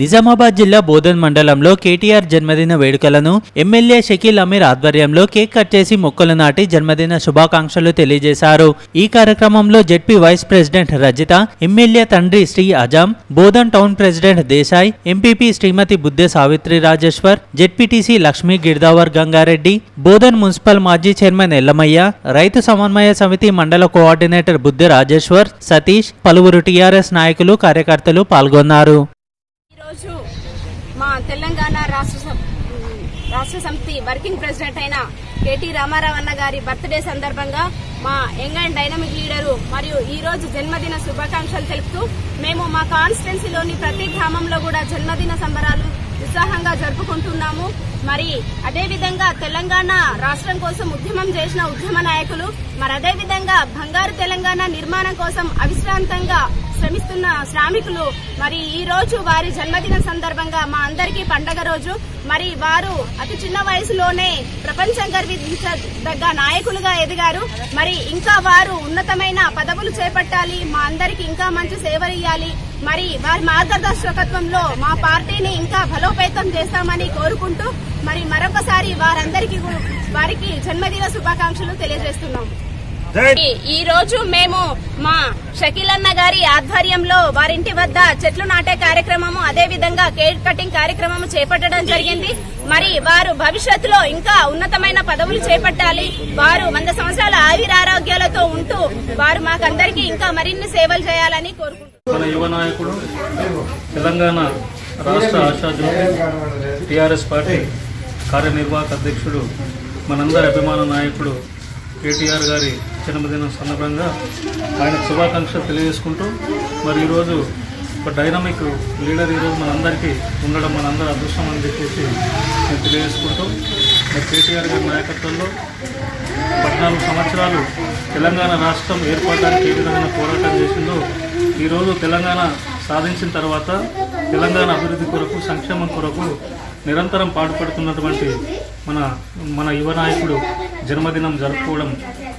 నిజామాబాద్ జిల్లా బోధన్ మండలంలో కేటీఆర్ జన్మదిన వేడుకలను ఎమ్మెల్యే షకీల్ అమీర్ ఆధ్వర్యంలో కేక్ కట్ చేసి మొక్కలు నాటి జన్మదిన శుభాకాంక్షలు తెలియజేశారు. ఈ కార్యక్రమంలో ZP vice president Rajitha MLA తండ్రి Shri Azam Bodhan town president Desai MPP Srimati Budde Savitri Rajeshwar ZPTC Lakshmi గిర్దావర్ Gangareddy Bodhan municipal మాజీ చైర్మన్ ఎల్లమయ్య రైతు సమన్వయ సమితి మండల కోఆర్డినేటర్ బుద్దే రాజేశ్వర్ సతీష్ పలువురు టీఆర్ఎస్ నాయకులు కార్యకర్తలు పాల్గొన్నారు. ఈరోజు మా తెలంగాణ రాష్ట్ర రాష్ట్ర సమితి వర్కింగ్ ప్రెసిడెంట్ అయిన కేటీ రామారావు అన్న గారి బర్త్డే సందర్భంగా మా యంగ్ అండ్ డైనమిక్ లీడరు మరియు ఈ రోజు జన్మదిన శుభాకాంక్షలు తెలుపుతూ మేము మా కాన్స్టిట్యున్సీలోని ప్రతి గ్రామంలో కూడా జన్మదిన సంబరాలు ఉత్సాహంగా జరుపుకుంటున్నాము. మరి అదేవిధంగా తెలంగాణ రాష్ట్రం కోసం ఉద్యమం చేసిన ఉద్యమ నాయకులు మరి అదేవిధంగా బంగారు తెలంగాణ నిర్మాణం కోసం అవిశ్రాంతంగా శ్రమిస్తున్న శ్రామికులు. మరి ఈ రోజు వారి జన్మదిన సందర్భంగా మా అందరికీ పండగ రోజు. మరి వారు అతి చిన్న వయసులోనే ప్రపంచం గర్వించదగ్గ నాయకులుగా ఎదిగారు. మరి ఇంకా వారు ఉన్నతమైన పదవులు చేపట్టాలి. మా అందరికి ఇంకా మంచి సేవలు ఇవ్వాలి మరి వారి మార్గదర్శకత్వంలో మా పార్టీని ఇంకా బలోపేతం చేస్తామని కోరుకుంటూ మరి మరొకసారి వారందరికీ వారికి జన్మదిన శుభాకాంక్షలు తెలియజేస్తున్నాము ఈ- ఈ రోజు మేము మా షకీల్ అన్న గారి ఆధ్వర్యంలో వారింటి వద్ద చెట్లు నాటే కార్యక్రమము అదే విధంగా కేక్ కటింగ్ కార్యక్రమం చేపట్టడం జరిగింది. మరి వారు భవిష్యత్తులో ఇంకా ఉన్నతమైన పదవులు చేపట్టాలి. వారు వంద సంవత్సరాల ఆయురారోగ్యాలతో ఉంటూ వారు మాకందరికీ ఇంకా మరిన్ని సేవలు చేయాలని కోరుకుంటున్నాం. మన యువ నాయకుడు తెలంగాణ రాష్ట్ర ఆశాజ్యోతి టీఆర్ఎస్ పార్టీ కార్యనిర్వాహక అధ్యక్షుడు మనందరి అభిమాన నాయకుడు కేటీఆర్ గారి జన్మదినం సందర్భంగా ఆయనకు శుభాకాంక్షలు తెలియజేసుకుంటూ మరి ఈరోజు ఒక డైనమిక్ లీడర్ ఈరోజు మనందరికీ ఉండడం మనందరి అదృష్టం అని చెప్పేసి నేను తెలియజేసుకుంటూ మరి కేటీఆర్ గారి నాయకత్వంలో పద్నాలుగు సంవత్సరాలు తెలంగాణ రాష్ట్రం ఏర్పడడానికి ఏ విధమైన పోరాటం చేసిందో ఈరోజు తెలంగాణ సాధించిన తర్వాత తెలంగాణ అభివృద్ధి కొరకు సంక్షేమం కొరకు నిరంతరం పాటుపడుతున్నటువంటి మన మన యువ నాయకుడు జన్మదినం జరుపుకోవడం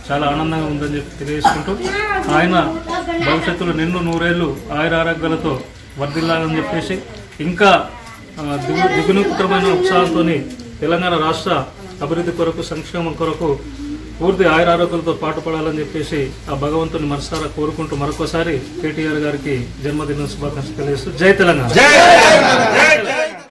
చాలా ఆనందంగా ఉందని చెప్పి తెలియజేసుకుంటూ ఆయన భవిష్యత్తులో నిన్ను నూరేళ్ళు ఆయుర ఆరోగ్యాలతో వర్ధిల్లాలని చెప్పేసి ఇంకా ఆ, దిగు దిగునూతమైన ఉత్సాహంతో తెలంగాణ రాష్ట్ర అభివృద్ధి కొరకు సంక్షేమం కొరకు పూర్తి ఆయురారోగ్యాలతో పాటుపడాలని చెప్పేసి ఆ భగవంతుని మనసారా కోరుకుంటూ మరొకసారి కేటీఆర్ గారికి జన్మదిన శుభాకాంక్షలు తెలియజేస్తూ జై తెలంగాణ.